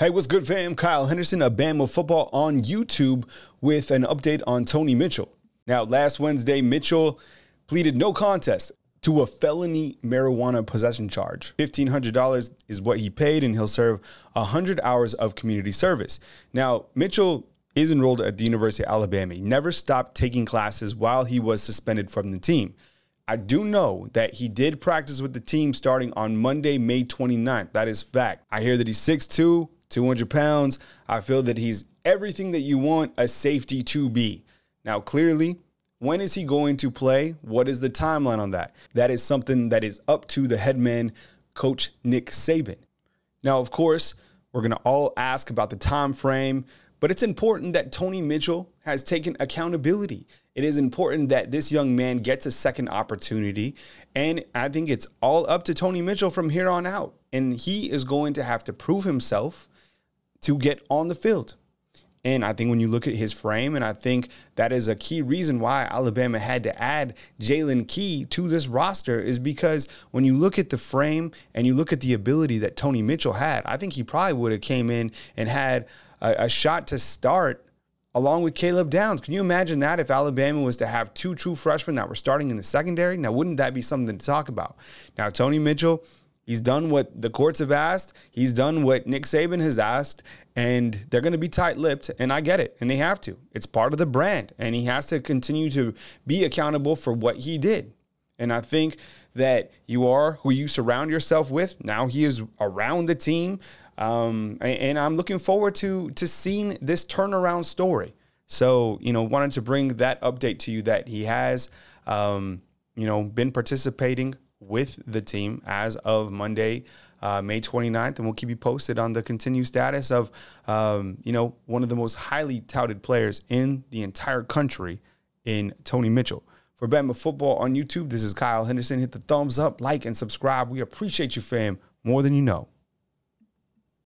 Hey, what's good, fam? Kyle Henderson of Bama Football on YouTube with an update on Tony Mitchell. Now, last Wednesday, Mitchell pleaded no contest to a felony marijuana possession charge. $1,500 is what he paid, and he'll serve 100 hours of community service. Now, Mitchell is enrolled at the University of Alabama. He never stopped taking classes while he was suspended from the team. I do know that he did practice with the team starting on Monday, May 29th. That is fact. I hear that he's 6'2, 200 pounds. I feel that he's everything that you want a safety to be. Now, clearly, when is he going to play? What is the timeline on that? That is something that is up to the headman, Coach Nick Saban. Now, of course, we're going to all ask about the time frame, but it's important that Tony Mitchell has taken accountability. It is important that this young man gets a second opportunity. And I think it's all up to Tony Mitchell from here on out. And he is going to have to prove himself to get on the field. And I think when you look at his frame, and I think that is a key reason why Alabama had to add Jaylen Key to this roster, is because when you look at the frame and you look at the ability that Tony Mitchell had, I think he probably would have came in and had a, a shot to start along with Caleb Downs. Can you imagine that if Alabama was to have two true freshmen that were starting in the secondary? Now, wouldn't that be something to talk about? Now, Tony Mitchell He's done what the courts have asked. He's done what Nick Saban has asked, and they're going to be tight lipped. And I get it, and they have to. It's part of the brand, and he has to continue to be accountable for what he did. And I think that you are who you surround yourself with. Now he is around the team, um, and I'm looking forward to to seeing this turnaround story. So you know, wanted to bring that update to you that he has, um, you know, been participating with the team as of Monday, uh, May 29th, and we'll keep you posted on the continued status of, um, you know, one of the most highly touted players in the entire country in Tony Mitchell. For Bama Football on YouTube, this is Kyle Henderson. Hit the thumbs up, like, and subscribe. We appreciate you, fam, more than you know.